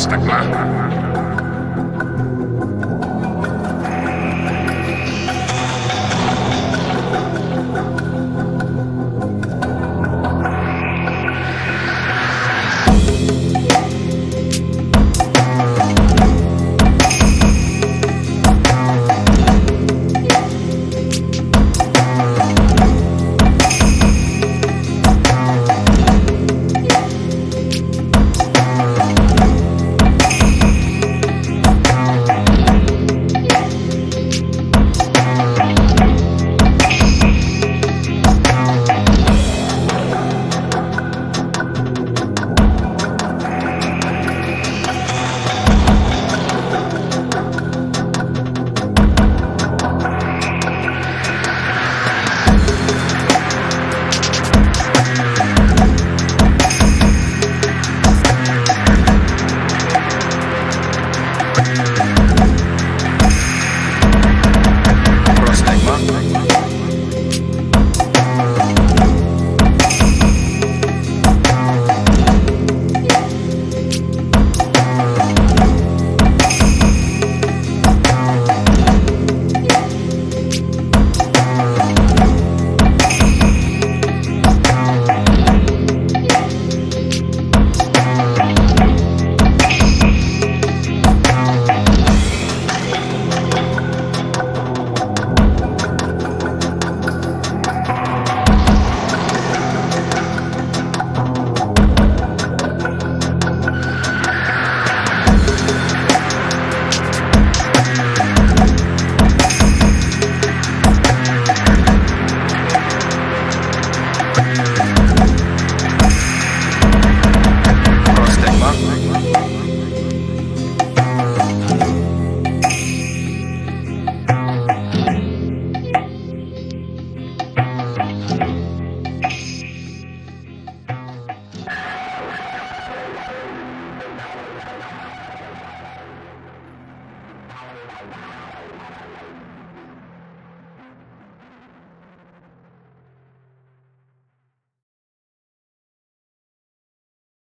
Vastatkaa.